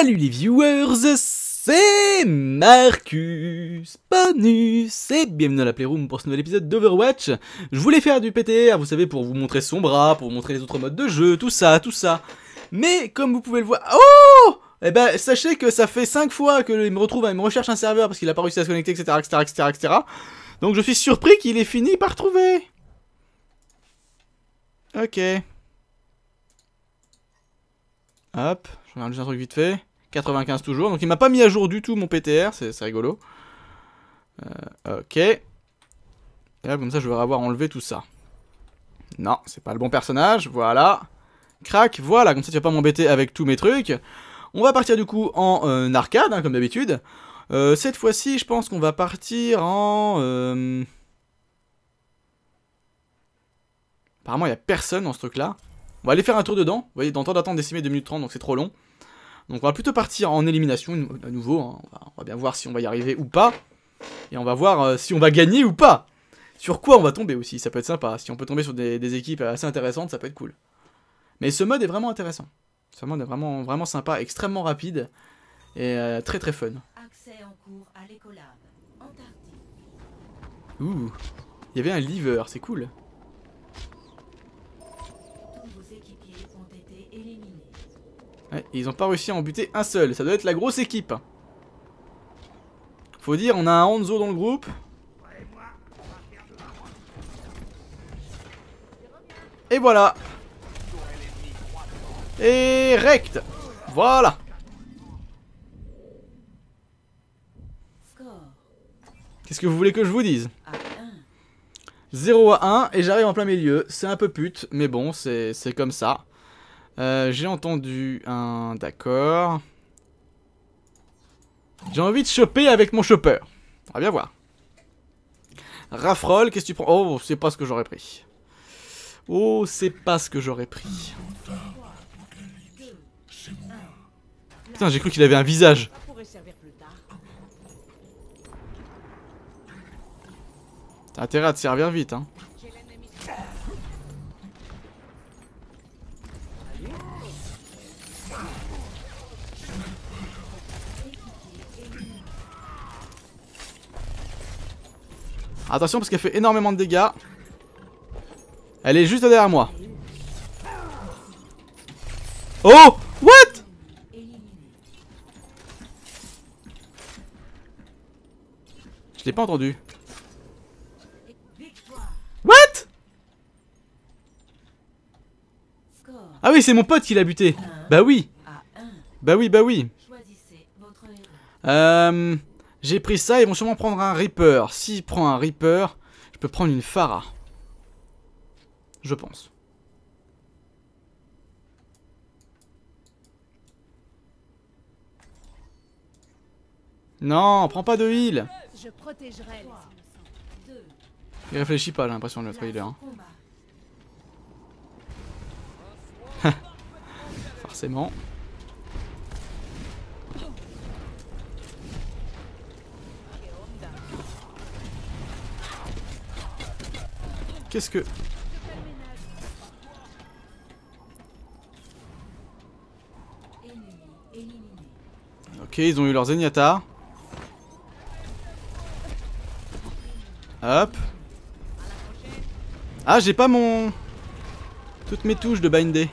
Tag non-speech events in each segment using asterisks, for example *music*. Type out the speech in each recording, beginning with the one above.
Salut les viewers, c'est Marcus Bonus et bienvenue dans la Playroom pour ce nouvel épisode d'Overwatch. Je voulais faire du PTR, vous savez, pour vous montrer son bras, pour vous montrer les autres modes de jeu, tout ça, tout ça. Mais comme vous pouvez le voir... Oh Eh ben, sachez que ça fait 5 fois qu'il me retrouve, il me recherche un serveur parce qu'il a pas réussi à se connecter, etc., etc., etc., etc. Donc je suis surpris qu'il ait fini par trouver. Ok. Hop, je regarde juste un truc vite fait. 95 toujours, donc il m'a pas mis à jour du tout mon PTR, c'est rigolo. Euh, ok. Et là, comme ça, je vais avoir enlevé tout ça. Non, c'est pas le bon personnage, voilà. Crac, voilà, comme ça tu vas pas m'embêter avec tous mes trucs. On va partir du coup en euh, arcade, hein, comme d'habitude. Euh, cette fois-ci, je pense qu'on va partir en... Apparemment, il y a personne dans ce truc-là. On va aller faire un tour dedans. Vous voyez, dans le temps d'attente décimé 2 minutes 30, donc c'est trop long. Donc on va plutôt partir en élimination à nouveau. Hein. On, va, bien voir si on va y arriver ou pas. Et on va voir euh, si on va gagner ou pas. Sur quoi on va tomber aussi, ça peut être sympa. Si on peut tomber sur des, équipes assez intéressantes, ça peut être cool. Mais ce mode est vraiment intéressant. Ce mode est vraiment, vraiment sympa, extrêmement rapide et euh, très très fun. Ouh, il y avait un lever, c'est cool. Ils ont pas réussi à en buter un seul. Ça doit être la grosse équipe. Faut dire, on a un Hanzo dans le groupe. Et voilà. Et rect. Voilà. Qu'est-ce que vous voulez que je vous dise 0 à 1 et j'arrive en plein milieu. C'est un peu pute, mais bon, c'est comme ça. Euh, j'ai entendu un... D'accord. J'ai envie de choper avec mon chopper. On va bien voir. Raffroll, qu'est-ce que tu prends? Oh, c'est pas ce que j'aurais pris. Oh, c'est pas ce que j'aurais pris. Putain, j'ai cru qu'il avait un visage. T'as intérêt à te servir vite, hein. Attention parce qu'elle fait énormément de dégâts. Elle est juste derrière moi. Oh What? Je l'ai pas entendu. What Ah oui, c'est mon pote qui l'a buté. Bah oui. Bah oui, bah oui. Euh... J'ai pris ça, ils vont sûrement prendre un Reaper. S'il prend un Reaper, je peux prendre une Phara. Je pense. Non, prends pas de heal. Il réfléchit pas, j'ai l'impression, le trailer. Hein. *laughs* Forcément. Qu'est-ce que... Ok, ils ont eu leur Zenyatta. Hop. Ah, j'ai pas mon... Toutes mes touches de binder.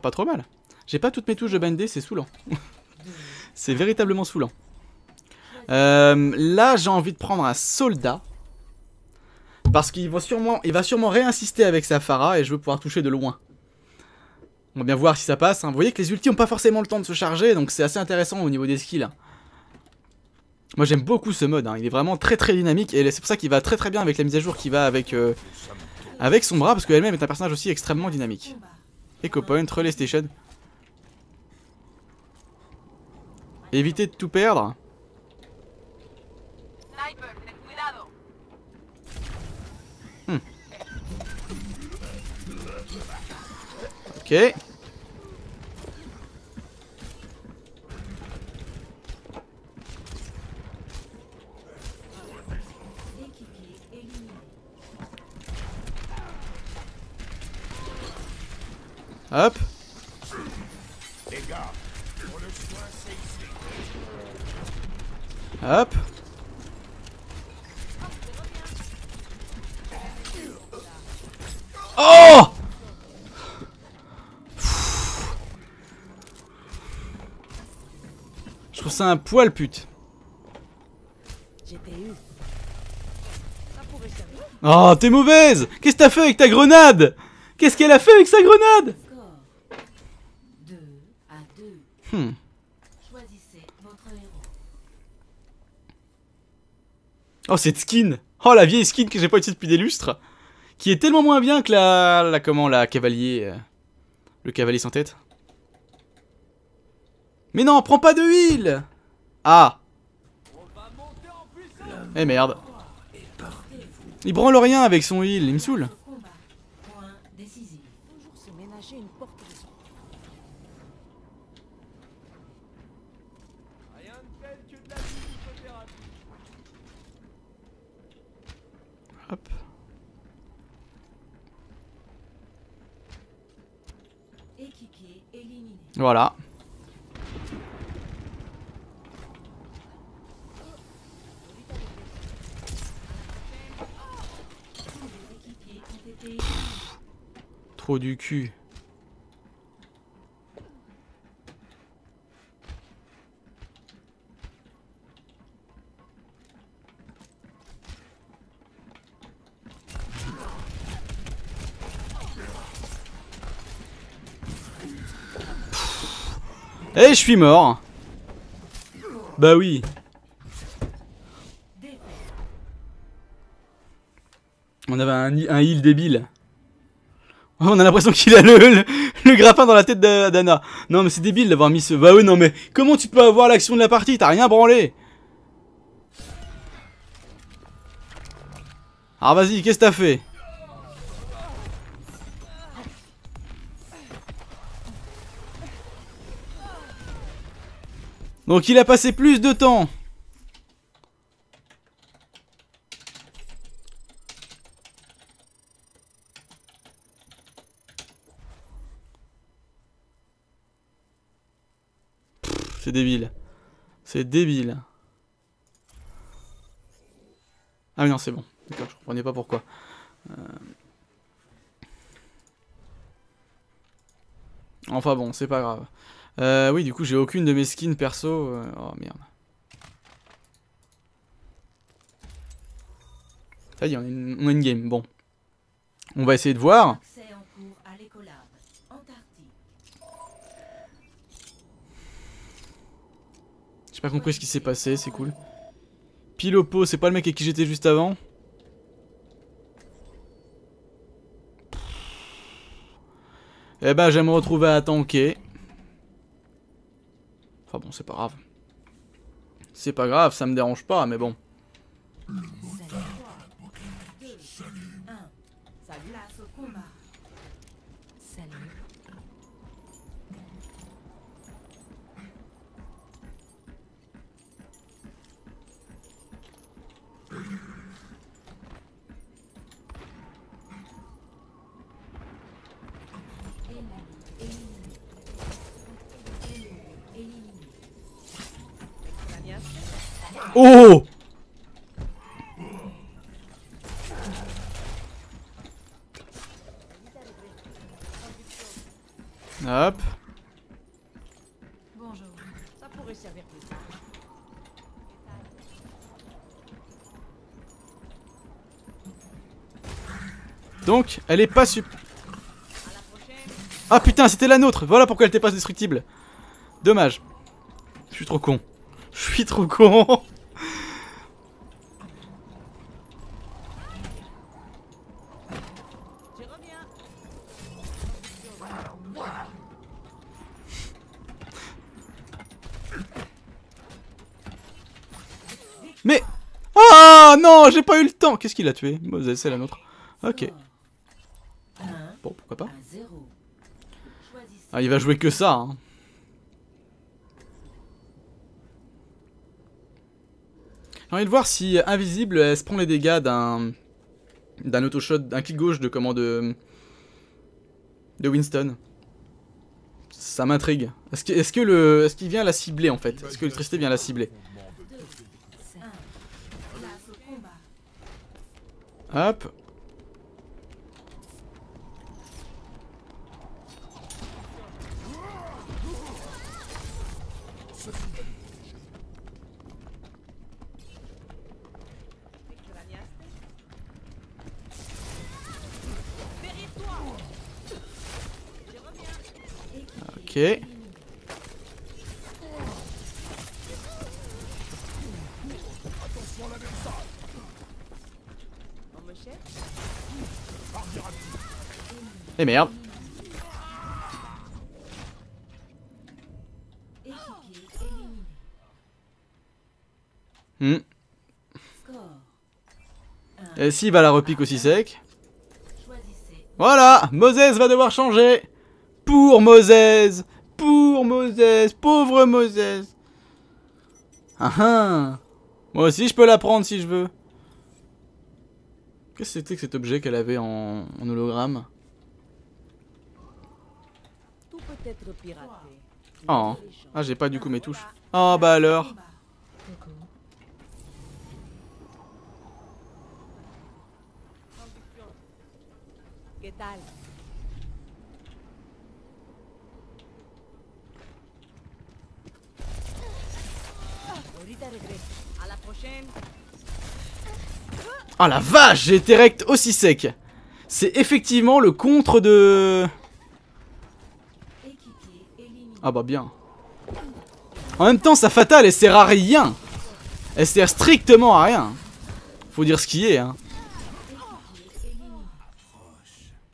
Pas trop mal j'ai pas toutes mes touches de binder, c'est saoulant. *laughs* c'est véritablement saoulant. Euh, là, j'ai envie de prendre un soldat. Parce qu'il va sûrement, va sûrement réinsister avec sa Phara et je veux pouvoir toucher de loin. On va bien voir si ça passe. Hein. Vous voyez que les ultis ont pas forcément le temps de se charger, donc c'est assez intéressant au niveau des skills. Moi j'aime beaucoup ce mode, hein. il est vraiment très très dynamique et c'est pour ça qu'il va très très bien avec la mise à jour qui va avec, euh, avec son bras parce qu'elle-même est un personnage aussi extrêmement dynamique. Echo Point, Relay Station. Éviter de tout perdre. Hmm. Ok. Hop. Hop. Oh Je trouve ça un poil pute. Oh, t'es mauvaise Qu'est-ce que t'as fait avec ta grenade? Qu'est-ce qu'elle a fait avec sa grenade? Hmm. Oh, cette skin. Oh, la vieille skin que j'ai pas utilisée depuis des lustres. Qui est tellement moins bien que la... la comment, la cavalier... Euh, le cavalier sans tête. Mais non, prends pas de huile. Ah. Eh merde. Il branle rien avec son heal, il me saoule Voilà. trop du cul. Eh, je suis mort. Bah oui. On avait un, heal débile. On a l'impression qu'il a le, le, grappin dans la tête d'Anna. Non mais c'est débile d'avoir mis ce... Bah oui non mais comment tu peux avoir l'action de la partie? T'as rien branlé Alors vas-y, qu'est-ce que t'as fait? Donc il a passé plus de temps. C'est débile. C'est débile. Ah oui non c'est bon. D'accord, je comprenais pas pourquoi. Euh. Enfin bon, c'est pas grave. Euh, oui, du coup, j'ai aucune de mes skins perso. Euh, oh merde. Ça y est, on a une, game. Bon. On va essayer de voir. J'ai pas compris ce qui s'est passé, c'est cool. Pilopo, c'est pas le mec avec qui j'étais juste avant? Eh ben, j'aime me retrouver à tanker. C'est pas grave. C'est pas grave, ça me dérange pas, mais bon. Oh Hop. Bonjour. Ça pourrait servir plus tard. Donc, elle est pas super... Ah putain, c'était la nôtre Voilà pourquoi elle était pas destructible. Dommage. Je suis trop con. Je suis trop con Mais Ah non, j'ai pas eu le temps Qu'est-ce qu'il a tué c'est la nôtre. Ok. Bon, pourquoi pas. Ah, il va jouer que ça, hein. J'ai envie de voir si invisible, elle se prend les dégâts d'un d'un auto-shot, d'un clic gauche de comment de de Winston. Ça m'intrigue. Est-ce que, est que le, est-ce qu'il vient la cibler en fait? Est-ce que l'électricité vient la cibler? Hop. Ok. Et merde. Hmm. Et si, va la repique aussi sec. Voilà Moses va devoir changer Pour Moses Pour Moses Pauvre Moses Ah ah Moi aussi je peux la prendre si je veux. Qu'est-ce que c'était que cet objet qu'elle avait en hologramme? Oh, ah j'ai pas du coup mes touches. Oh bah alors. Oh la vache, j'ai été rect aussi sec. C'est effectivement le contre de... Ah bah bien. En même temps, sa fatale, elle sert à rien. Elle sert strictement à rien. Faut dire ce qui est, hein.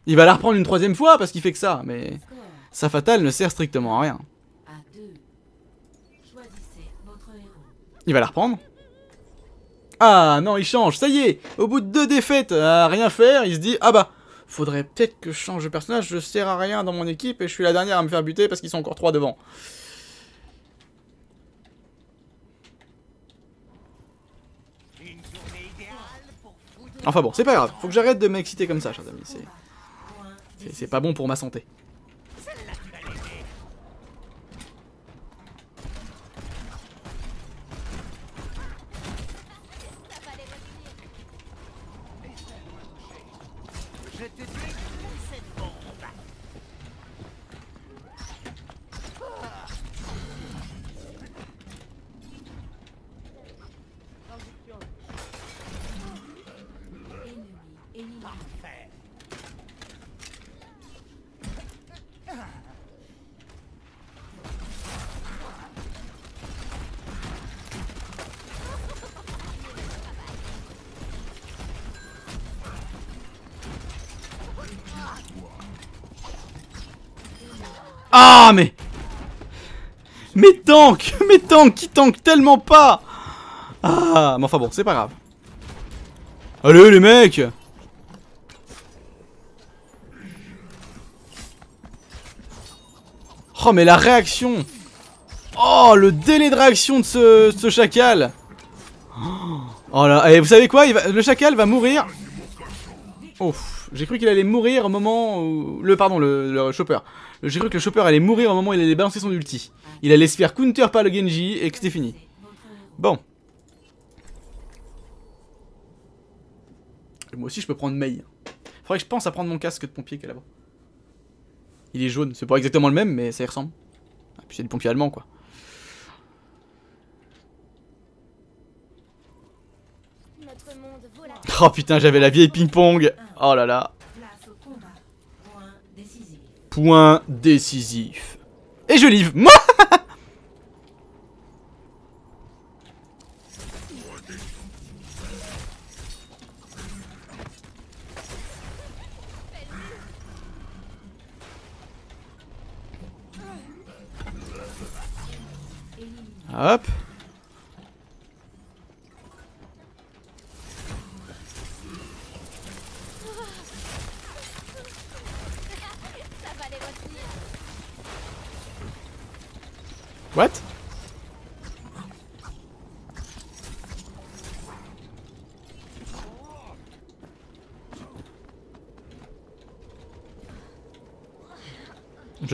Il va la reprendre une troisième fois parce qu'il fait que ça, mais sa fatale ne sert strictement à rien. Il va la reprendre. Ah non, il change, ça y est Au bout de deux défaites à rien faire, il se dit, ah bah, faudrait peut-être que je change de personnage, je sers à rien dans mon équipe et je suis la dernière à me faire buter parce qu'ils sont encore trois devant. Enfin bon, c'est pas grave, faut que j'arrête de m'exciter comme ça, chers amis, c'est pas bon pour ma santé. Ah mais Mes tanks *laughs* Mes tanks qui tankent tellement pas. Ah mais enfin bon, c'est pas grave. Allez les mecs. Oh mais la réaction. Oh le délai de réaction de ce, chacal. Oh là, et vous savez quoi? Le chacal va mourir. Ouf, j'ai cru qu'il allait mourir au moment où... Le, pardon, le, le chopper. J'ai cru que le chopper allait mourir au moment où il allait balancer son ulti. Il allait se faire counter par le Genji et que c'était fini. Bon. Moi aussi je peux prendre Mei. Faudrait que je pense à prendre mon casque de pompier qui est là-bas. Il est jaune, c'est pas exactement le même mais ça y ressemble. Ah, puis c'est du pompier allemand quoi. Oh putain j'avais la vieille ping-pong Oh là là Point décisif. Et je livre. Moi Hop. What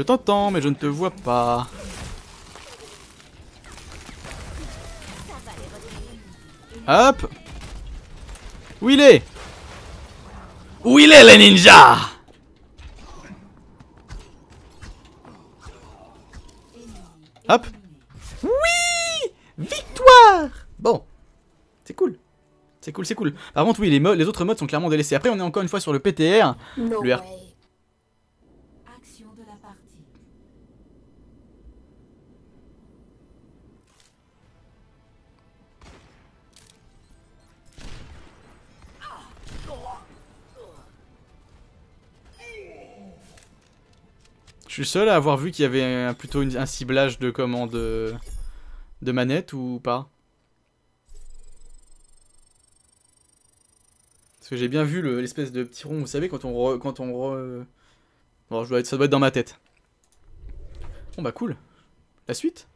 Je t'entends, mais je ne te vois pas. Hop Où il est? Où il est, les ninjas Hop Oui Victoire Bon. C'est cool. C'est cool, c'est cool. Par contre, oui, les, les autres modes sont clairement délaissés. Après, on est encore une fois sur le PTR. le R... Seul à avoir vu qu'il y avait plutôt un ciblage de commande de, manette ou pas? Parce que j'ai bien vu l'espèce de petit rond, vous savez, quand on quand on Bon, je dois ça doit être dans ma tête. Bon bah cool. La suite?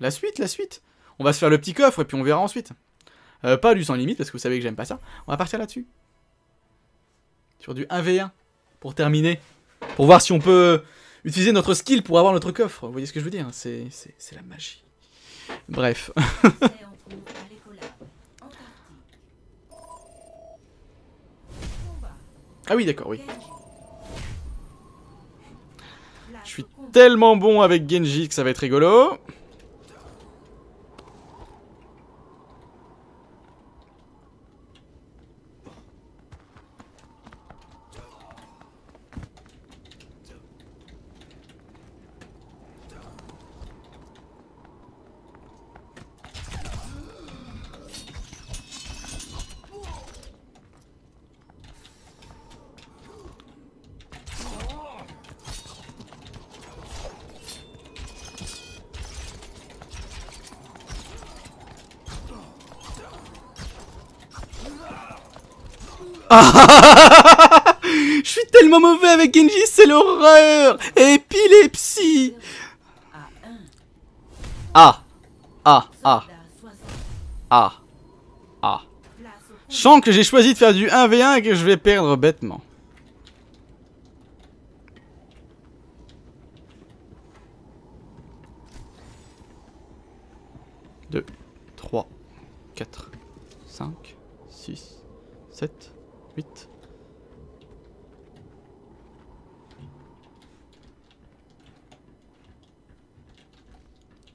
La suite, la suite On va se faire le petit coffre et puis on verra ensuite. Euh, pas du sans limite parce que vous savez que j'aime pas ça. On va partir là-dessus. Sur du 1v1 pour terminer. Pour voir si on peut utiliser notre skill pour avoir notre coffre. Vous voyez ce que je veux dire C'est la magie. Bref. *laughs* ah oui, d'accord, oui. Je suis tellement bon avec Genji que ça va être rigolo. Je suis tellement mauvais avec Genji, c'est l'horreur. Épilepsie Ah Ah Ah. Ah Ah. Je sens que j'ai choisi de faire du 1v1 et que je vais perdre bêtement. Deux, trois, quatre, cinq, six, sept...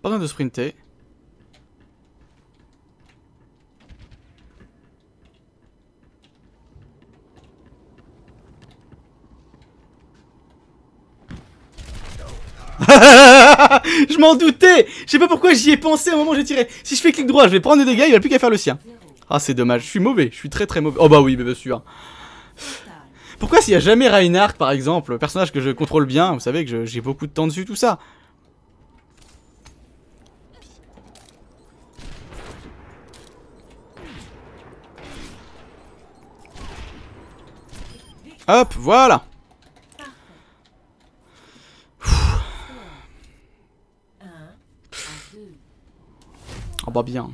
De sprinter. *laughs* je m'en doutais Je sais pas pourquoi j'y ai pensé au moment où j'ai tiré. Si je fais clic droit, je vais prendre des dégâts, il va plus qu'à faire le sien. Ah, c'est dommage. Je suis mauvais. Je suis très très mauvais. Oh bah oui, bien sûr. Pourquoi s'il n'y a jamais Reinhardt, par exemple, personnage que je contrôle bien, vous savez que j'ai beaucoup de temps dessus, tout ça? Hop, voilà Oh bah bien.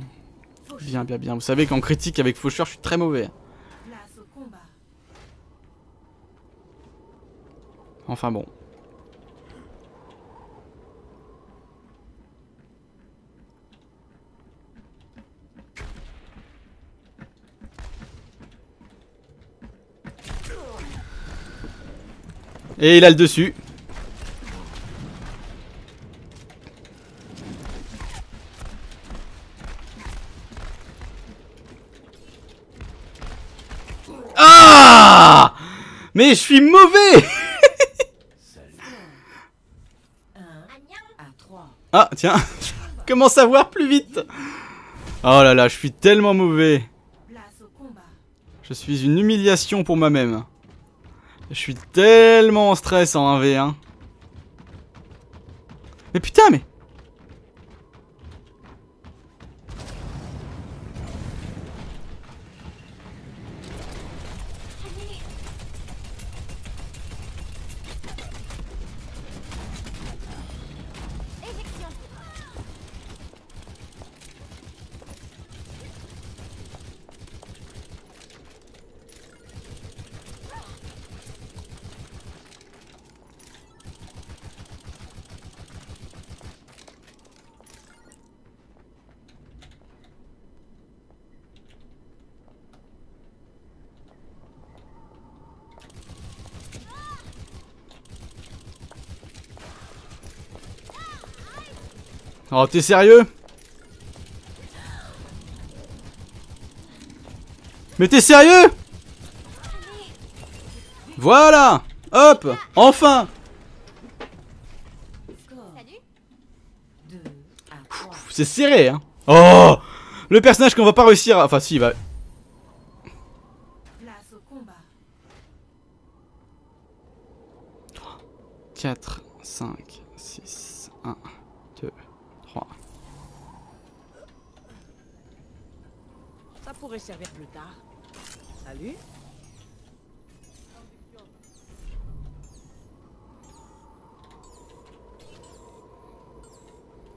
Bien, bien, bien. Vous savez qu'en critique avec Faucheur, je suis très mauvais. Enfin bon. Et il a le dessus. Mais je suis mauvais *laughs* Ah, tiens Comment savoir plus vite Oh là là, je suis tellement mauvais Je suis une humiliation pour moi-même. Je suis tellement en stress en 1v1. Mais putain, mais... Oh, t'es sérieux? Mais t'es sérieux? Voilà! Hop! Enfin! C'est serré, hein. Oh! Le personnage qu'on va pas réussir à... Enfin, si, il va... 4, 5, 6, 1, 2, 3. Ça pourrait servir plus tard. Salut.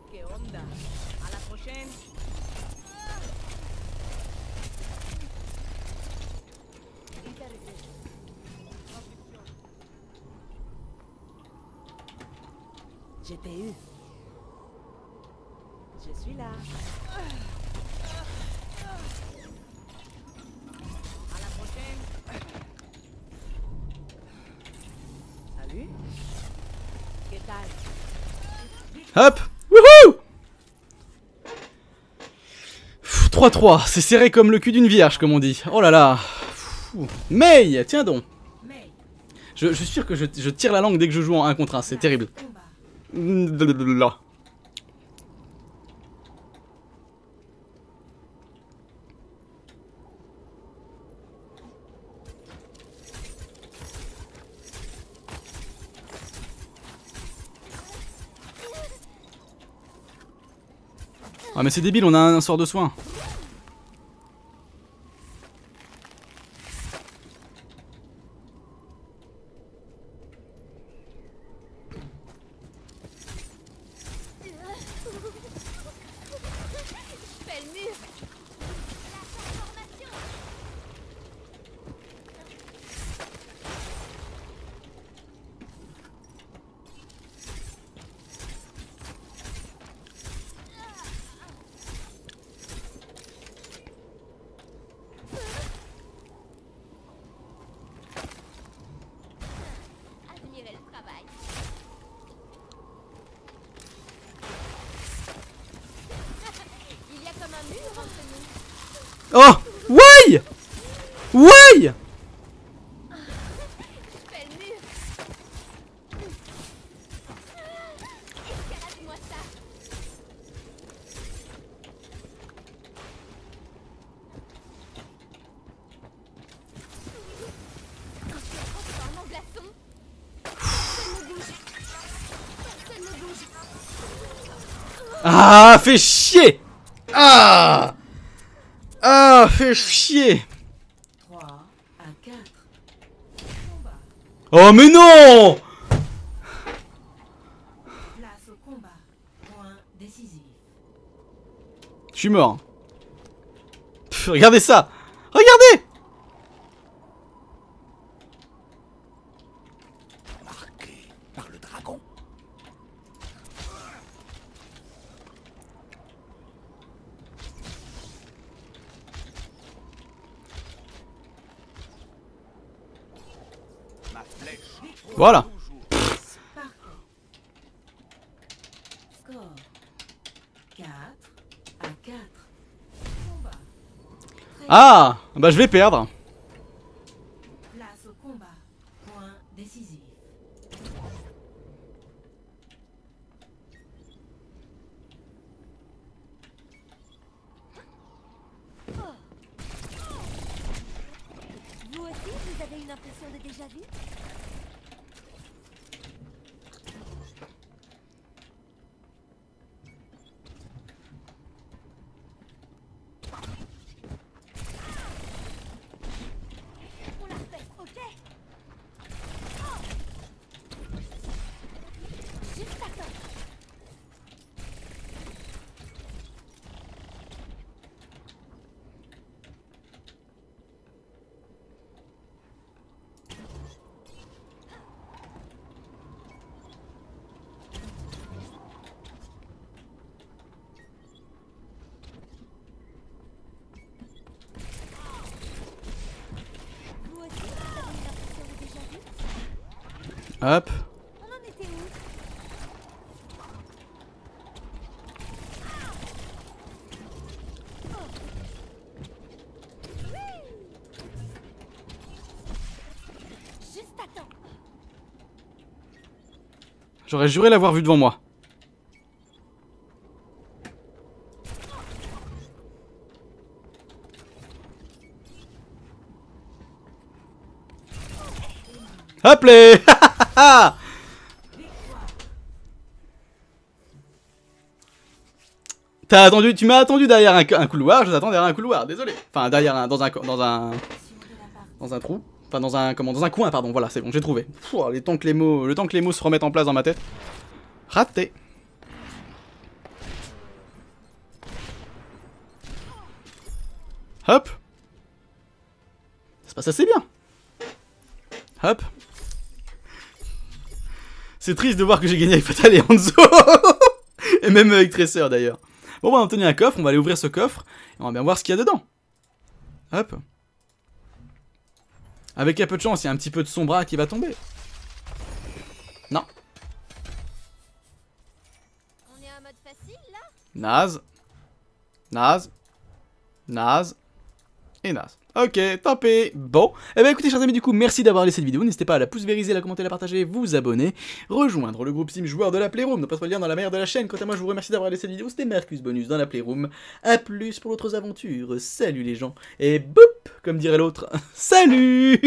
¿Qué onda? À la prochaine. Je t'ai eu. Je suis là. À la prochaine. Salut. ¿Qué tal? Hop Wouhou 3-3, c'est serré comme le cul d'une vierge, comme on dit. Oh là là. May Tiens donc je, je suis sûr que je, je tire la langue dès que je joue en 1 contre 1, c'est terrible. Là. Ah mais c'est débile, on a un sort de soin. Fais le mur Admirez le travail. Il y a comme un mur entre nous. Oh Ouais Ouais Fais le mur. Escalade-moi ça. Quand tu te transformes en glaçon, personne ne bouge. Personne ne bouge. Ah, fais chier. Ah Ah, fais chier 3 à 4. Oh mais non Place au combat. Point décisif. Je suis mort. Pff, regardez ça Regardez Marqué par le dragon. Ma flèche. Voilà. Parfait. Score 4 à 4. Combat. Ah Bah je vais perdre. J'aurais juré l'avoir vu devant moi. Hop les *laughs* *laughs* T'as attendu, tu m'as attendu derrière un, couloir, je t'attends derrière un couloir, désolé. Enfin, derrière un, dans un, dans un, dans un trou. Enfin, dans un, comment, dans un coin, pardon, voilà, c'est bon, j'ai trouvé. Que les mots, le temps que les mots se remettent en place dans ma tête. Raté. Hop. Ça se passe assez bien. Hop. C'est triste de voir que j'ai gagné avec Fatal et Hanzo. *laughs* et même avec Tracer d'ailleurs. Bon, bah, on a obtenu un coffre, on va aller ouvrir ce coffre. Et on va bien voir ce qu'il y a dedans. Hop. Avec un peu de chance, il y a un petit peu de son bras qui va tomber. Non. On est en mode facile là? Naze. Naze. Naze. Ok, tant pis. Bon. Eh ben écoutez, chers amis, du coup, merci d'avoir laissé cette vidéo. N'hésitez pas à la pouce vériser, la commenter, la partager, vous abonner, rejoindre le groupe Sim joueur de la Playroom. Ne pas le lien dans la meilleure de la chaîne. Quant à moi, je vous remercie d'avoir laissé cette vidéo. C'était Mercus Bonus dans la Playroom. A plus pour d'autres aventures. Salut les gens. Et boop, comme dirait l'autre. *laughs* Salut